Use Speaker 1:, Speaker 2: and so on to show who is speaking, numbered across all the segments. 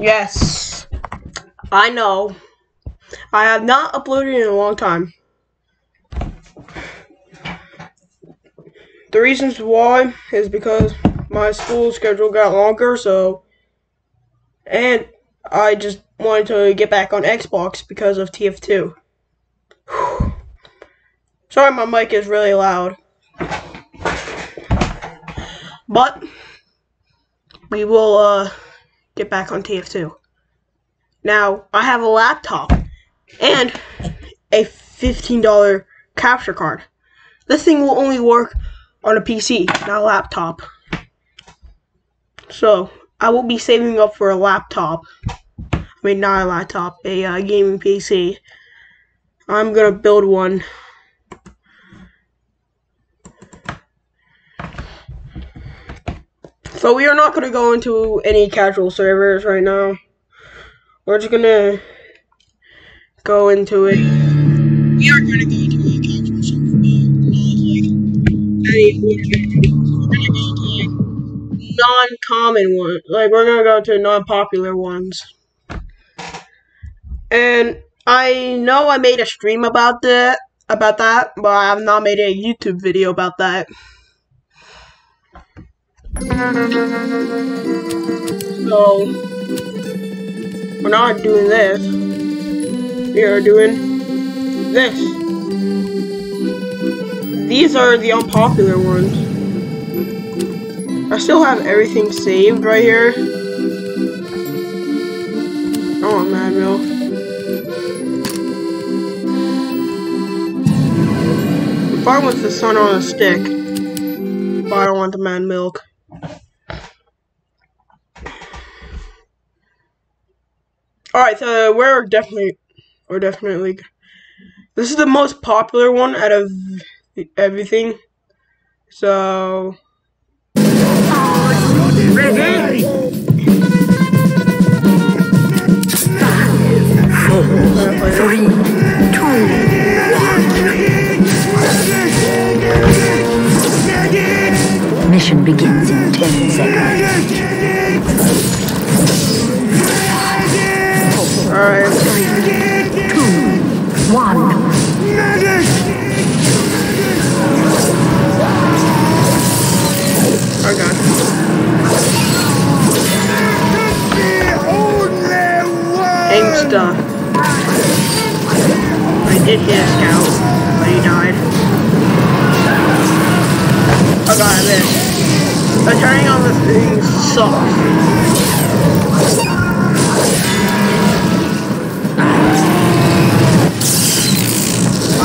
Speaker 1: Yes. I know. I have not uploaded in a long time. The reasons why is because my school schedule got longer, so and I just wanted to get back on Xbox because of TF2. Sorry, my mic is really loud. But we will uh, get back on TF2. Now, I have a laptop and a $15 capture card. This thing will only work on a PC, not a laptop. So, I will be saving up for a laptop. I mean, not a laptop, a uh, gaming PC. I'm gonna build one. So we are not gonna go into any casual servers right now. We're just gonna go into it. We are gonna go into a casual server, but not like to non-common ones. Like we're gonna go to non-popular ones. And I know I made a stream about that about that, but I have not made a YouTube video about that. So we're not doing this. We are doing this. These are the unpopular ones. I still have everything saved right here. Oh, Mad Milk. If I want the sun on a stick, but I don't want the man milk. Alright, so we're definitely, we're definitely, this is the most popular one out of everything. So,
Speaker 2: Ready? Three, two. Mission begins in ten seconds. Three, two, one.
Speaker 1: Oh god. Gangsta. I did hit a scout, but he died. Oh god, I missed. Turning on this thing sucks.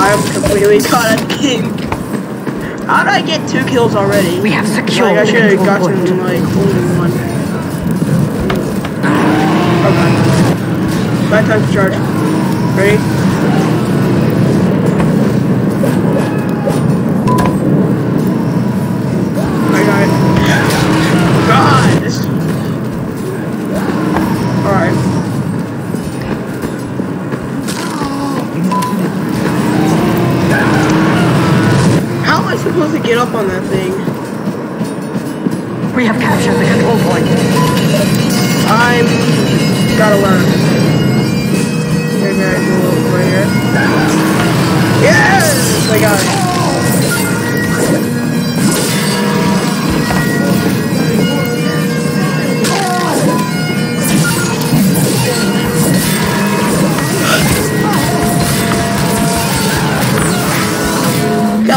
Speaker 1: I'm completely caught at the game. How did I get two kills already?
Speaker 2: We have secured
Speaker 1: Like, I should have gotten
Speaker 2: point.
Speaker 1: like only one. Okay. Back time to charge. Ready? Supposed to get up on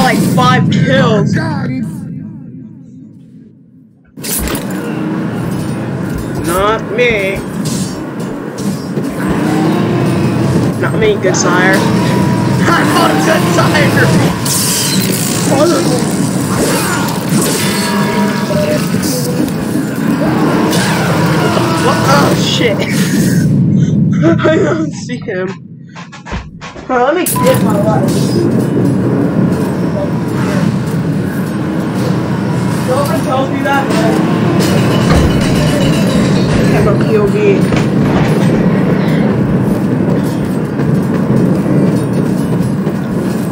Speaker 1: like five kills. Not me. Not me, good sire. I'm not a good sire. Oh shit. I don't see him. Hold let me get my life. Nobody tells me that, I have a POV.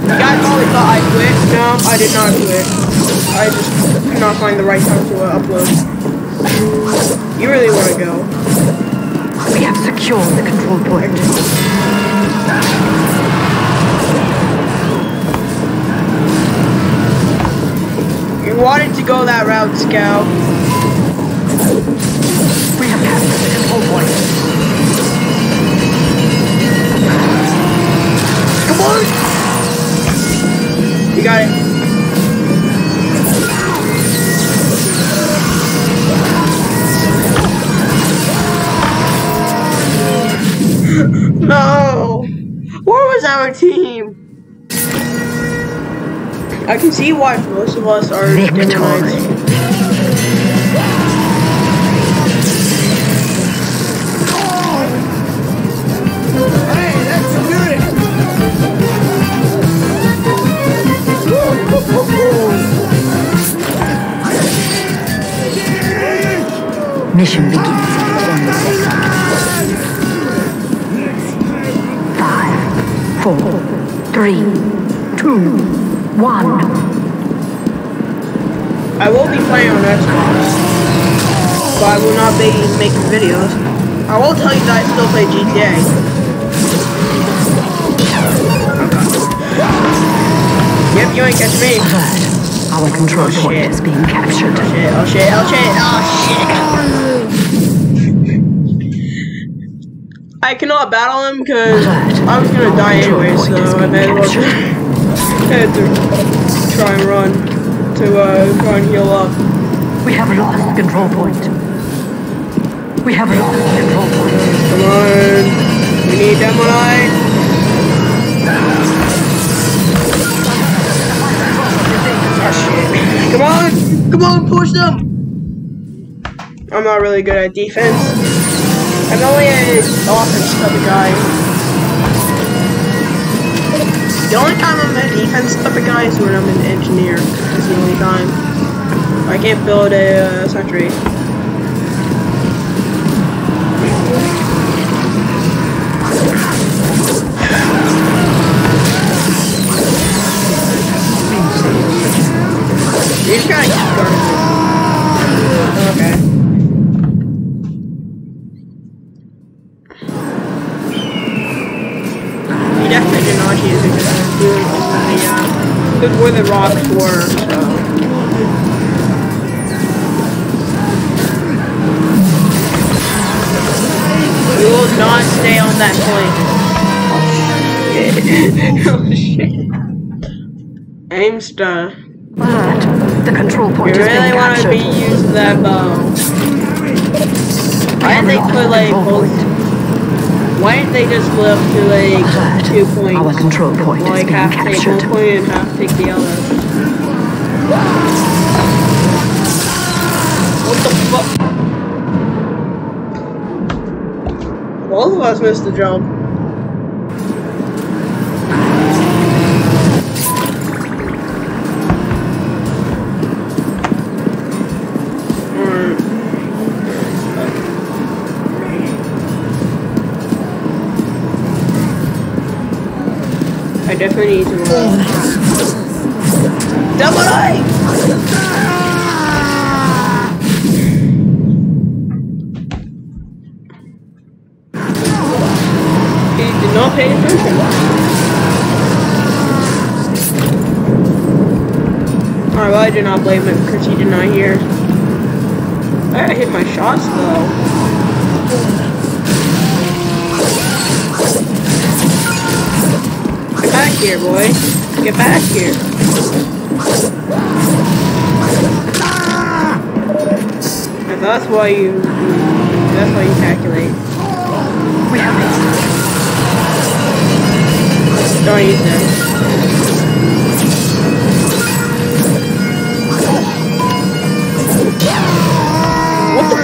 Speaker 1: You guys probably thought I quit. No, I did not quit. I just could not find the right time to uh, upload. You really want to go.
Speaker 2: We have secured the control point.
Speaker 1: Wanted to go that route, Scout.
Speaker 2: We have captured the control point.
Speaker 1: Come on! You got it. No! Where was our team? I can see why most of us are
Speaker 2: Victory.
Speaker 1: Demoknights.
Speaker 2: Mission begins in 10 seconds. Five, four, three, two, one.
Speaker 1: I will be playing on Xbox, but I will not be making videos. I will tell you that I still play GTA. Yep, you ain't catch me.
Speaker 2: Alert. Our control
Speaker 1: Oh,
Speaker 2: point
Speaker 1: shit.
Speaker 2: is being captured.
Speaker 1: Oh Shit, oh shit, oh shit, oh shit. I cannot battle him because I was gonna die anyway, so I may as well had to try and run to uh, try and heal up.
Speaker 2: We have lost control point. We have lost control point.
Speaker 1: Come on, we need Demoknight. Oh, Come on, come on, push them. I'm not really good at defense. I'm only an offense type of guy. The only time I'm a defense type of guy is when I'm an engineer. That's the only time. I can't build a uh. Rocks were, so. We will not stay on that point. oh shit. Aim star.
Speaker 2: Alert. The control
Speaker 1: You um,
Speaker 2: point is being
Speaker 1: really want to be using that bow. Why didn't they put like both? Why didn't they just up to like two points?
Speaker 2: Our control point is
Speaker 1: like
Speaker 2: being
Speaker 1: half take one point and half take the other. What the fuck? Both of us missed the jump. Need to roll. Double eye! He did not pay attention. Alright, well I did not blame him because he did not hear. I hit my shots though. Here, boy. Get back here. And that's why you. That's why you calculate. Don't use them. What the?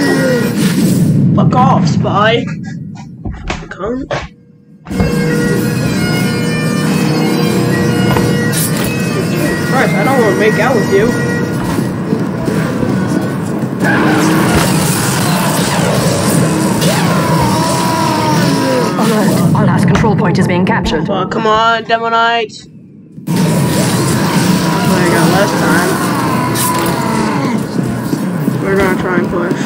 Speaker 1: Fuck off, spy. Come. Make out with you.
Speaker 2: alert. Our last control point is being captured.
Speaker 1: Well, come on, Demoknight. I got less time. We're gonna try and push.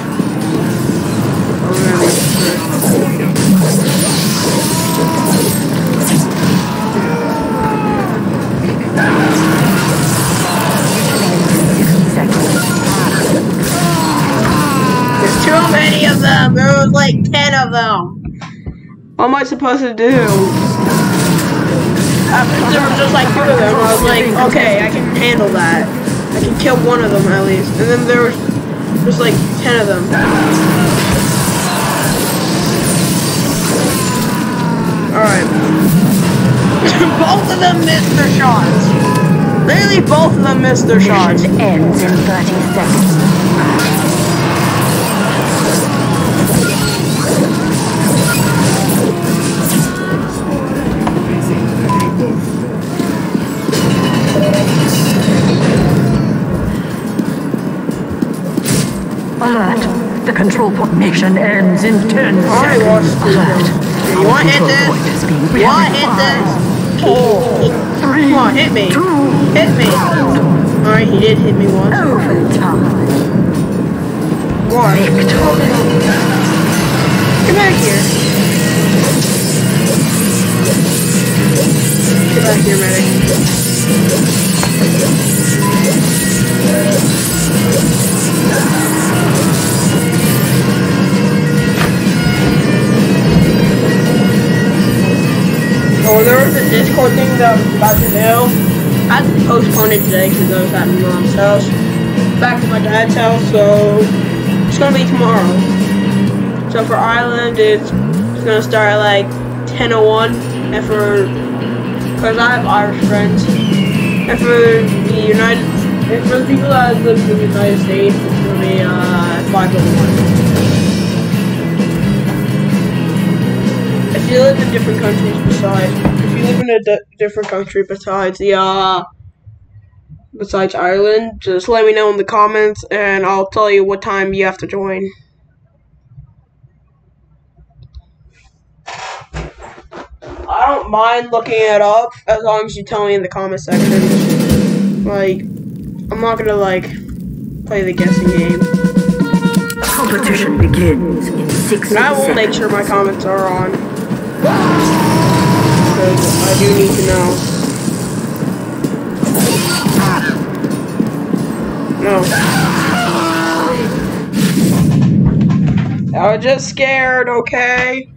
Speaker 1: Oh, we're gonna There's too many of them. There was like 10 of them. What am I supposed to do? After there was just like two of them. I was like, okay, I can handle that. I can kill one of them at least. And then there was just like 10 of them. Alright. Both of them missed their shots. Literally both of them missed their shots.
Speaker 2: Ends in 30 seconds. Alert! The control point mission ends in 10
Speaker 1: Alright,
Speaker 2: seconds. Alert!
Speaker 1: You want hit this? You want hit this?
Speaker 2: Four, three,
Speaker 1: Come on, hit me.
Speaker 2: two,
Speaker 1: Hit me. Alright, he did hit me once.
Speaker 2: Oh, overtime.
Speaker 1: One.
Speaker 2: Victory.
Speaker 1: Get back here. Get back here, medic. Oh, there was a Discord thing that I was about to do. I had to postpone it today because I was at my mom's house. Back to my dad's house, so it's gonna be tomorrow. So for Ireland, it's, it's gonna start at like 10:01, and for because I have Irish friends, and for the United, and for the people that live in the United States, it's gonna be uh 5:01. If you live in different countries besides, if you live in a di- different country besides the uh besides Ireland, just let me know in the comments, and I'll tell you what time you have to join. I don't mind looking it up as long as you tell me in the comment section. Like, I'm not gonna like play the guessing game.
Speaker 2: Competition begins in 60
Speaker 1: And I will make sure my comments are on. I do need to know. No. I was just scared, okay?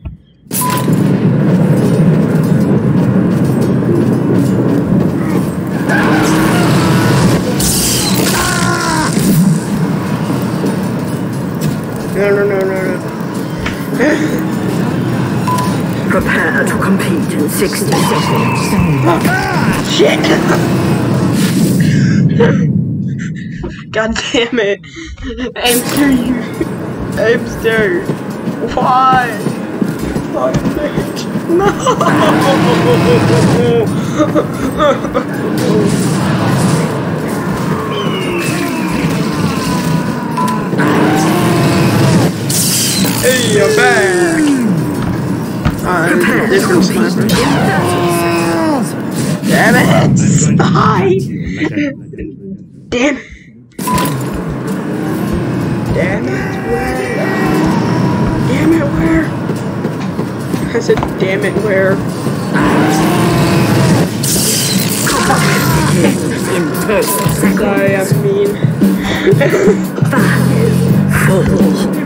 Speaker 1: No, no, no.
Speaker 2: Prepare to compete in 60 seconds.
Speaker 1: Shit! God damn it. Hamster, you. Hamster. Why? Why? No! Uh. Damn it! Hi! Damn it! Damn it, where? Damn it, where? I said, damn it, where?
Speaker 2: Begins in 10 seconds.
Speaker 1: Sorry, I'm mean.
Speaker 2: Four,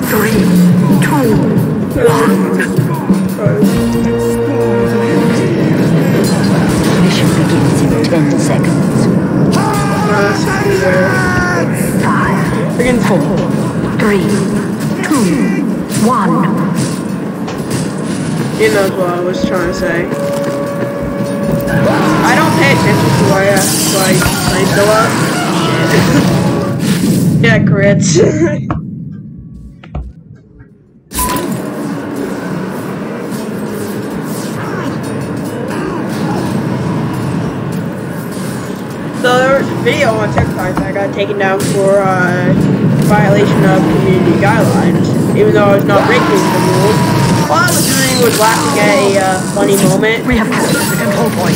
Speaker 2: three, two, mission 10 seconds. Five,
Speaker 1: Freaking
Speaker 2: four, three, two, one.
Speaker 1: He knows what I was trying to say. I don't pay attention to why I, why I show up. yeah, crits. video on TikTok that got taken down for uh, violation of community guidelines, even though I was not breaking the rules. All I was doing was laughing at a uh, funny moment.
Speaker 2: We have captured the control point.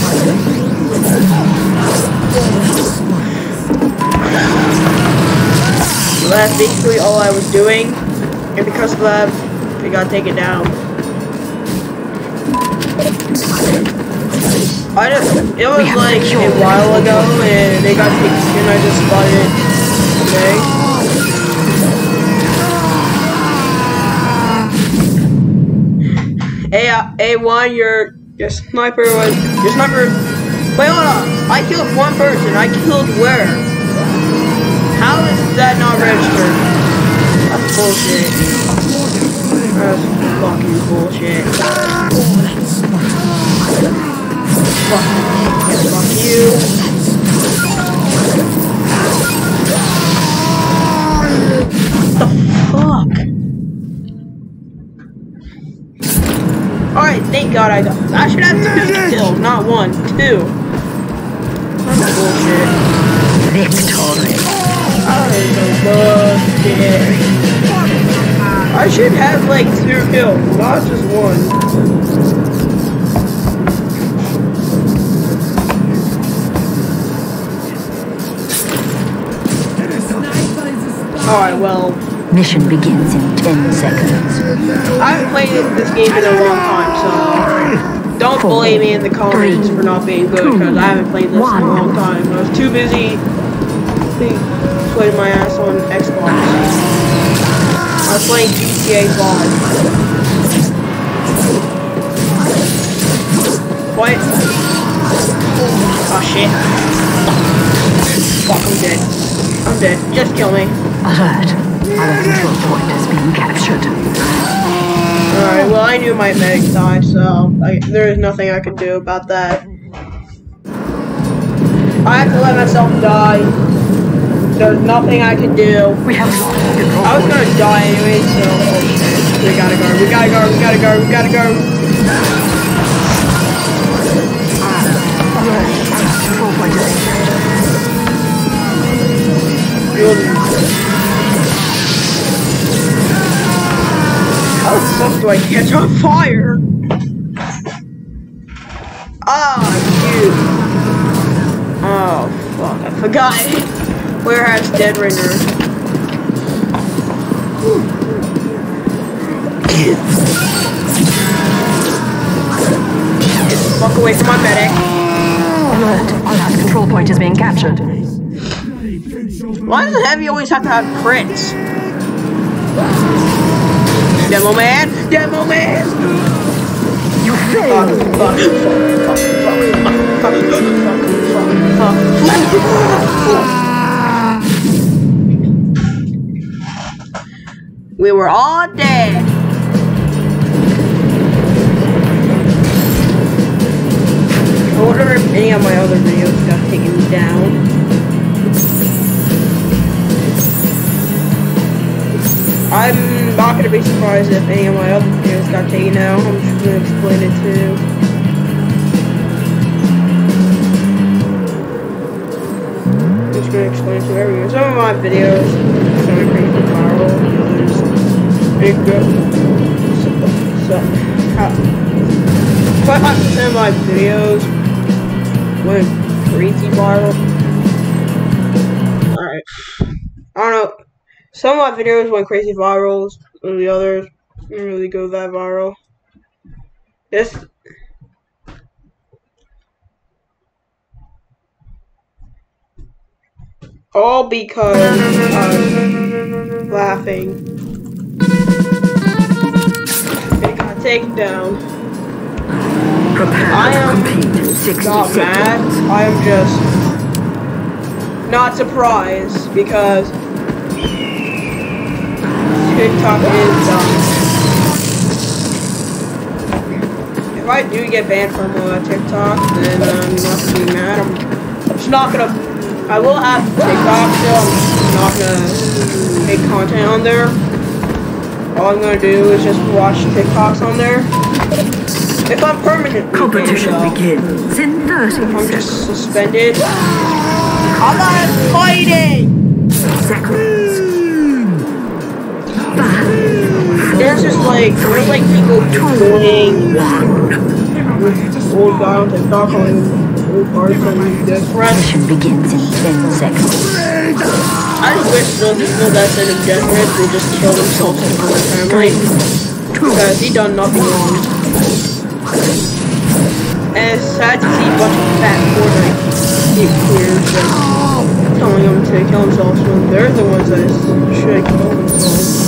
Speaker 1: So that's basically all I was doing, and because of that, we got taken down. I just, it was like a while ago, and they got taken, and I just spotted it today. Uh, a A1, your your sniper was your sniper. Wait, hold on. I killed one person. I killed where? How is that not registered? That's bullshit. That's fucking bullshit. Fuck, fuck you. What the fuck? Alright, thank god I got. I should have two kills, not one, two. That's bullshit.
Speaker 2: Victory.
Speaker 1: That is bullshit. I should have like two kills, not just one. Alright, well,
Speaker 2: Mission begins in 10 seconds.
Speaker 1: I haven't played this game in a long time, so don't bully me in the comments for not being good because I haven't played this in a long time. I was too busy playing my ass on Xbox. I was playing GTA 5. What? Oh shit. Fuck, I'm dead. I'm dead. Just kill me.
Speaker 2: Alert. Our control point is being captured.
Speaker 1: Alright, well, I knew my medic died, so I, there is nothing I can do about that. I have to let myself die. There's nothing I can do.
Speaker 2: We have
Speaker 1: I was gonna die anyway, so oh. We gotta go, we gotta go, we gotta go, we gotta go.
Speaker 2: Our is being captured.
Speaker 1: You'll- How the fuck do I catch on fire? Ah, dude. Oh, fuck, I forgot. Where has Dead Ringer? Fuck away from my medic.
Speaker 2: Alert. Our control point is being captured.
Speaker 1: Why does the heavy always have to have crits? Demo man! Demo man!
Speaker 2: You failed.
Speaker 1: We were all dead. I wonder if any of my other videos got taken down. I'm not gonna be surprised if any of my other videos got taken out. I'm just gonna explain it too. I'm just gonna explain to everyone. Some of my videos are create the viral, others big go. So, how, five percent of my videos went crazy viral. Alright. I don't know. Some of my videos went crazy viral, and the others didn't really go that viral. This. All because of laughing. It got taken down.
Speaker 2: Prepare
Speaker 1: I am
Speaker 2: compete 60
Speaker 1: Not mad. I am just not surprised because TikTok is done. If I do get banned from uh, TikTok, then I'm not gonna be mad. I'm just not gonna. I will have TikTok still. I'm not gonna make content on there. All I'm gonna do is just watch TikToks on there. If I'm permanent,
Speaker 2: Competition
Speaker 1: though,
Speaker 2: begins in 30
Speaker 1: I'm just suspended. I'm not fighting!
Speaker 2: seconds.
Speaker 1: There's just like, there's like people playing old guy on TikTok calling old parts and death
Speaker 2: mission begins in 10 seconds.
Speaker 1: I just wish those people that said him death threats would just kill themselves in front of family. Because he done nothing wrong. And it's sad to see a bunch of fat Fortnite queers just telling them to kill themselves when they're the ones that should kill themselves.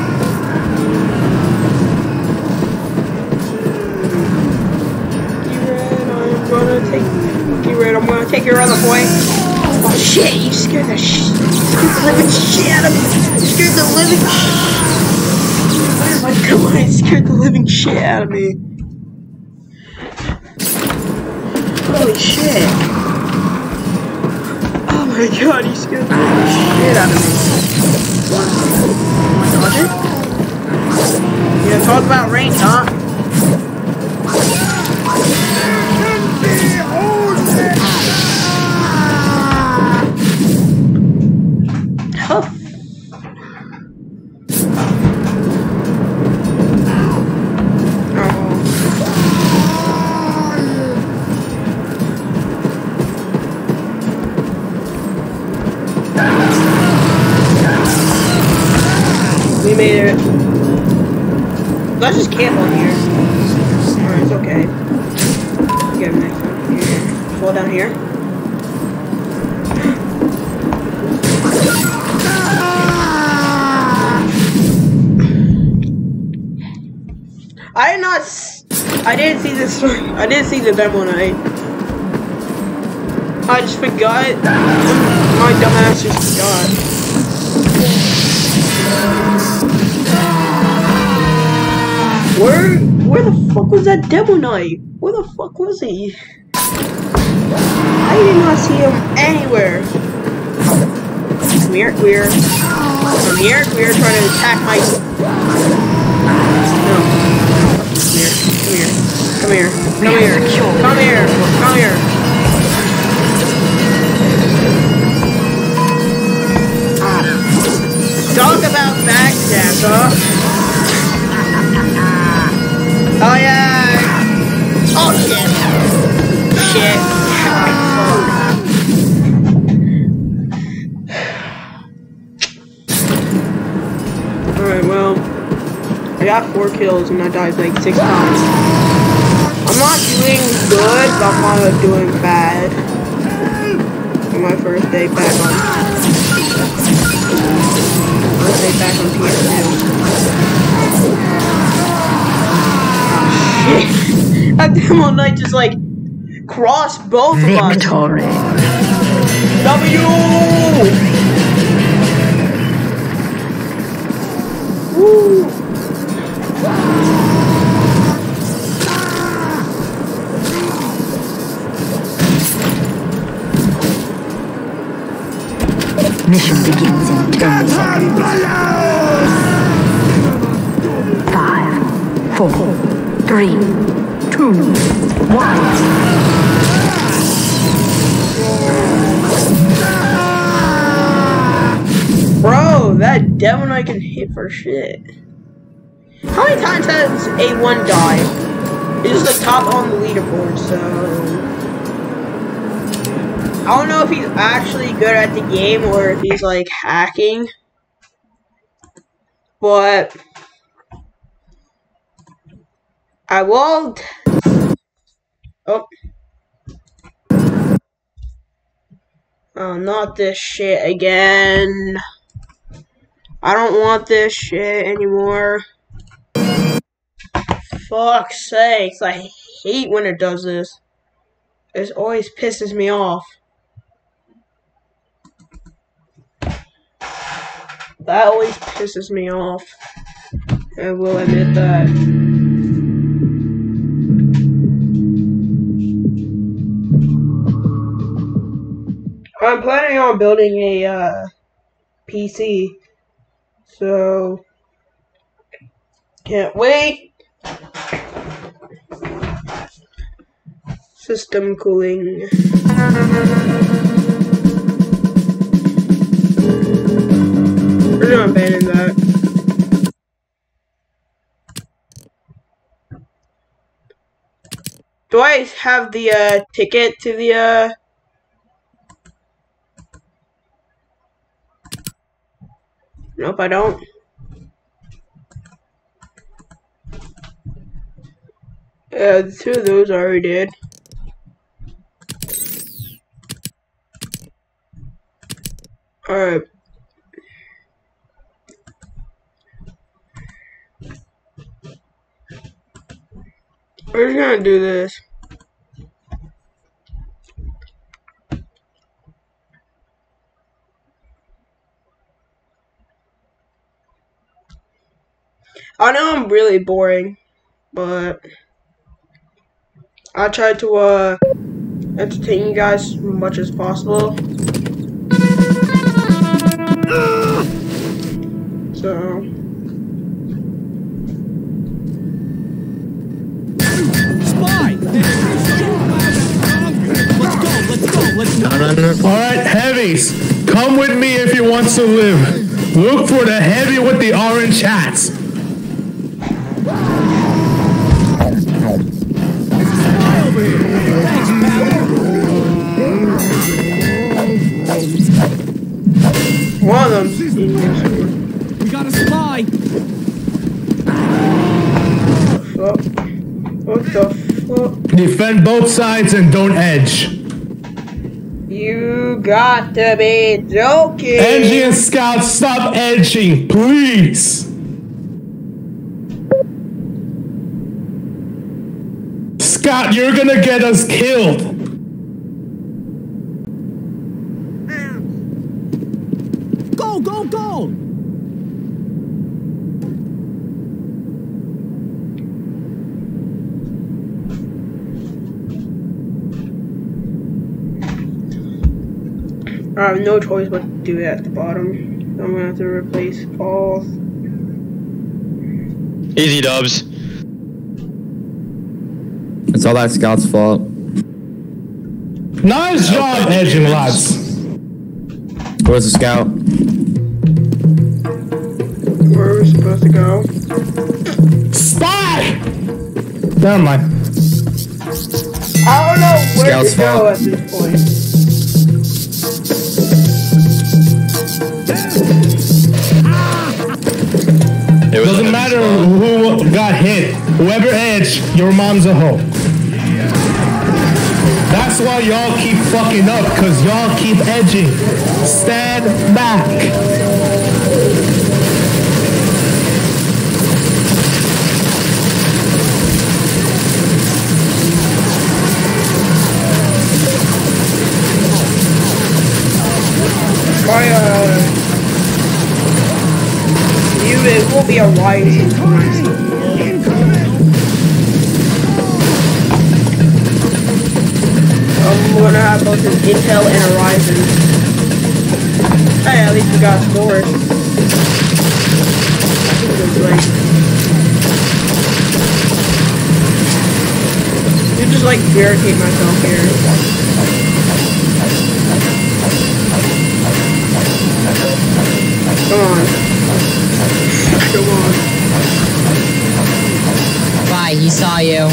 Speaker 1: take you red, I'm gonna take your other point. Oh shit, you scared the sh scared the living shit out of me. You scared the living Oh my god, you scared the living shit out of me. Holy shit. Oh my god, you scared the living shit out of me. Wanna dodge it? Yeah, talk about range? Huh. Made it. Let's just camp on here. Alright, it's okay. Get him next. Here. Fall down here. I did not. I didn't see this. I didn't see the demo knight. I just forgot. My dumbass just forgot. Where? Where the fuck was that demo knight? Where the fuck was he? I did not see him anywhere. Come here, queer. Come here, queer, trying to attack my. No. Come here. Come here. Come here. Come here. Come here. Come here. Four kills and I died like six times. I'm not doing good, but I'm not doing bad. On my first day back on first day back on TF2. Shit. That demo knight just like crossed both of us.
Speaker 2: Victory.
Speaker 1: W! Woo!
Speaker 2: Mission begins in 10 seconds. Five, four, three, two, one.
Speaker 1: Bro, that demo knight can hit for shit. How many times has A1 died? He's the top on the leaderboard, so. I don't know if he's actually good at the game or if he's like hacking. But. I will. Oh. Oh, not this shit again. I don't want this shit anymore. Fuck's sakes, I hate when it does this. It always pisses me off. That always pisses me off. I will admit that. I'm planning on building a uh, PC, so can't wait. System cooling. no that. Do I have the uh, ticket to the uh... Nope, I don't. Yeah, two of those I already did. Alright. We're just gonna do this. I know I'm really boring, but I try to uh entertain you guys as much as possible. So
Speaker 3: let's go, let's.
Speaker 4: All right, heavies, come with me if you want to live. Look for the heavy with the orange hats.
Speaker 1: one of them.
Speaker 3: We got a spy!
Speaker 1: Oh, what the fuck?
Speaker 4: Defend both sides and don't edge.
Speaker 1: You got to be joking.
Speaker 4: Edging and scouts, stop edging, please. Scott, you're gonna get us killed.
Speaker 3: Go, go, go!
Speaker 1: I have no choice but to do it at the bottom. I'm gonna have to replace all.
Speaker 5: Easy dubs.
Speaker 6: It's all that scout's fault.
Speaker 4: Nice job edging, lads.
Speaker 6: Where's the scout?
Speaker 1: Where are we supposed to go?
Speaker 4: Spy! Never mind.
Speaker 1: I don't know where
Speaker 6: Scout's
Speaker 1: to go
Speaker 6: fault.
Speaker 1: at this point.
Speaker 5: It
Speaker 4: doesn't matter who got hit. Whoever edged, your mom's a hoe. That's why y'all keep fucking up, cause y'all keep edging. Stand back.
Speaker 1: My uh, you it will be a riot. I'm gonna have both an Intel and a Ryzen. Hey, at least we got scores. You just like barricade myself here. Come on. Come on.
Speaker 7: Bye, he saw you.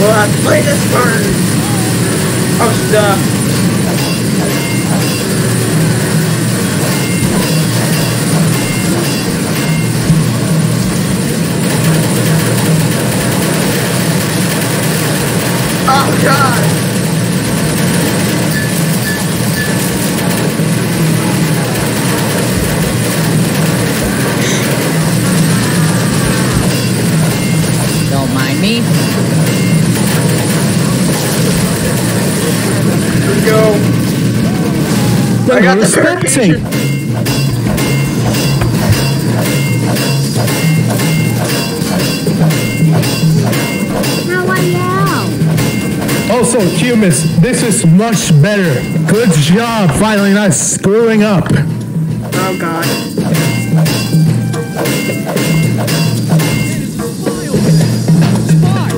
Speaker 1: We'll have to play this turn. I'm stuck. I got the
Speaker 4: respecting.
Speaker 1: verification.
Speaker 4: Also, Humus, this is much better. Good job finally not screwing up.
Speaker 1: Oh god.
Speaker 3: Spy!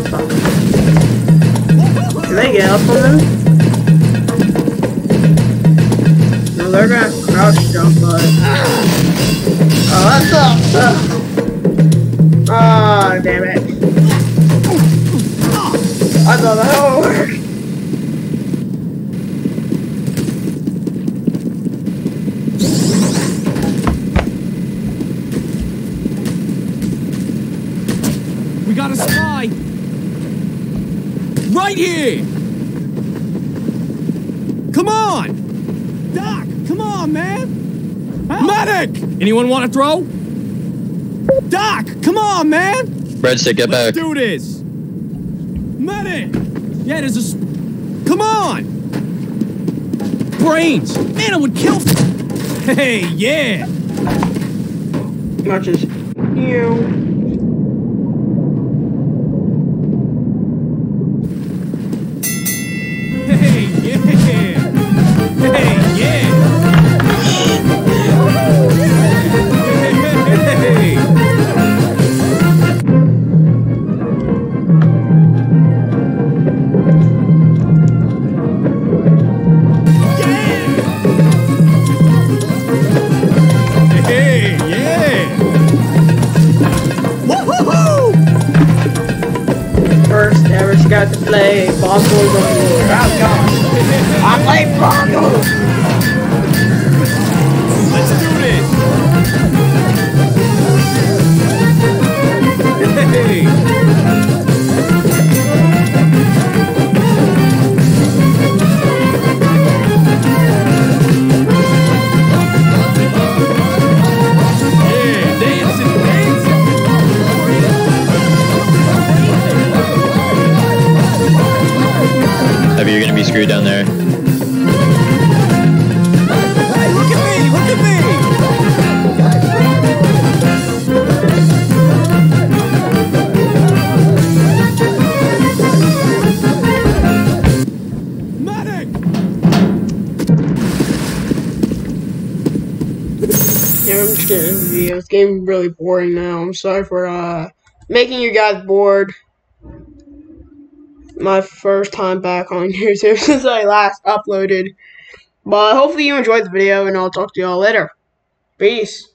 Speaker 1: Can they get up on them? They're gonna crouch jump, but. Oh, that's up! Ah, damn it. I thought that would work.
Speaker 3: We got a spy. Right here. Come on. Doc, come on, man. Medic! Anyone want to throw? Doc, come on, man.
Speaker 5: Breadstick, get
Speaker 3: Let's
Speaker 5: back.
Speaker 3: do this. Medic! Yeah, there's a. Sp- Come on! Brains! Man, it would kill. Hey, yeah!
Speaker 1: Not just you. Getting really boring now. I'm sorry for uh making you guys bored. My first time back on YouTube since I last uploaded. But hopefully you enjoyed the video and I'll talk to y'all later. Peace.